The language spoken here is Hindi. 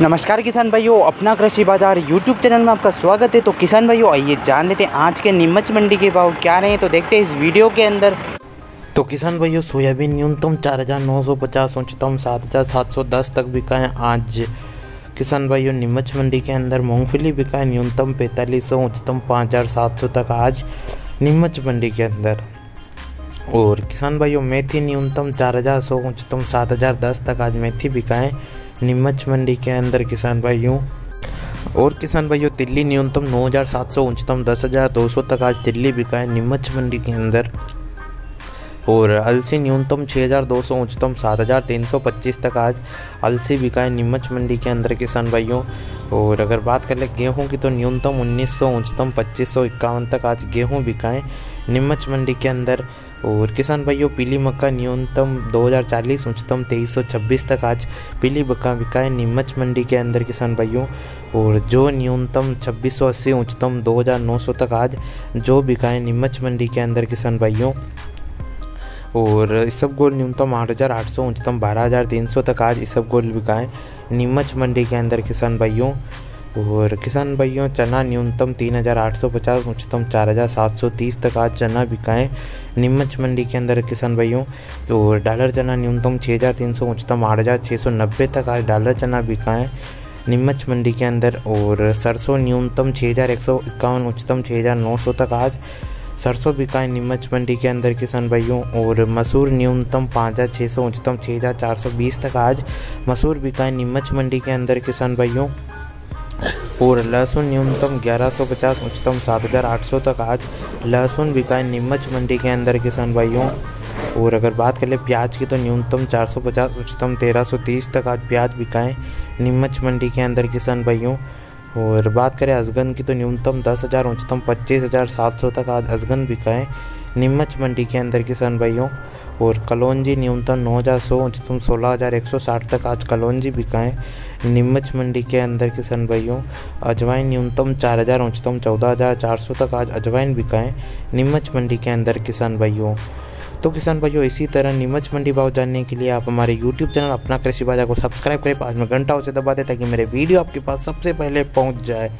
नमस्कार किसान भाइयों, अपना कृषि बाज़ार यूट्यूब चैनल में आपका स्वागत है। तो किसान भाइयों, आइए जान लेते हैं आज के नीमच मंडी के भाव क्या रहे हैं। तो देखते हैं इस वीडियो के अंदर। तो किसान भाइयों, सोयाबीन न्यूनतम चार हज़ार नौ सौ पचास, उच्चतम सात हज़ार सात सौ दस तक बिका है आज। किसान भाइयों, नीमच मंडी के अंदर मूँगफली बिका है न्यूनतम पैंतालीस सौ, उच्चतम पाँच हज़ार सात सौ तक आज नीमच मंडी के अंदर। और किसान भाइयों, मेथी न्यूनतम चार हज़ार सौ, उच्चतम सात हज़ार दस तक आज मेथी बिका है नीमच मंडी के अंदर किसान भाइयों और किसान भाइयों, दिल्ली न्यूनतम नौ हज़ार सात सौ, उच्चतम दस हज़ार दो सौ तक आज दिल्ली बिका है नीमच मंडी के अंदर। और अलसी न्यूनतम छः हज़ार दो सौ, उच्चतम सात हज़ार तीन सौ पच्चीस तक आज अलसी बिका है नीमच मंडी के अंदर किसान भाइयों। और अगर बात कर ले गेहूँ की तो न्यूनतम उन्नीस सौ, उच्चतम पच्चीस तक आज गेहूँ बिका है नीमच मंडी के अंदर। और किसान भाइयों, पीली मक्का न्यूनतम 2040 उच्चतम 2326 तक आज पीली मक्का बिका है नीमच मंडी के अंदर किसान भाइयों। और जो न्यूनतम 2680 उच्चतम 2900 तक आज जो बिका है नीमच मंडी के अंदर किसान भाइयों। और इसब गोल न्यूनतम आठ हज़ार आठ सौ, उच्चतम बारह हज़ार तीन सौ तक आज इसब गोल बिका नीमच मंडी के अंदर किसान भाइयों। और किसान भाइयों, चना न्यूनतम तीन हज़ार आठ सौ पचास, उच्चतम चार हज़ार सात सौ तीस तक आज चना बिकाएँ नीमच मंडी के अंदर किसान भाइयों। तो डॉलर चना न्यूनतम छः हज़ार तीन सौ, उच्चतम आठ हज़ार छः सौ नब्बे तक आज डॉलर चना बिकाएँ नीमच मंडी के अंदर। और सरसों न्यूनतम छः हज़ार एक सौ इक्यावन, उच्चतम छः हज़ार नौ सौ तक आज सरसों बिकाएँ नीमच मंडी के अंदर किसान भाइयों। और मसूर न्यूनतम पाँच हज़ार छः सौ, उच्चतम छः हज़ार चार सौ बीस तक आज मसूर बिकाएँ नीमच मंडी के अंदर किसान भाइयों। और लहसुन न्यूनतम 1150 उच्चतम 7800 तक। आज लहसुन बिका है नीमच मंडी के अंदर, किसान भाइयों। और अगर बात करें प्याज की तो न्यूनतम 450 उच्चतम 1330 तक आज प्याज बिकाएँ नीमच मंडी के अंदर, किसान भाइयों। और बात करें अजगन की तो न्यूनतम दस हज़ार, उच्चतम पच्चीस हज़ार सात सौ तक आज अजगन बिकाएँ नीमच मंडी के अंदर, किसान भाइयों। और कलौजी न्यूनतम नौ हज़ार सौ, उच्चतम सोलह हज़ार एक सौ साठ तक आज कलौजी बिकाएँ नीमच मंडी के अंदर, किसान भाइयों। अजवाइन न्यूनतम चार हज़ार, उच्चतम चौदह हज़ार चार सौ तक आज अजवाइन बिकाएँ नीमच मंडी के अंदर, किसान भाइयों। तो किसान भाइयों, इसी तरह नीमच मंडी भाव जानने के लिए आप हमारे यूट्यूब चैनल अपना कृषि बाज़ार को सब्सक्राइब करें। पास में घंटा उसे दबा दें ताकि मेरे वीडियो आपके पास सबसे पहले पहुँच जाए।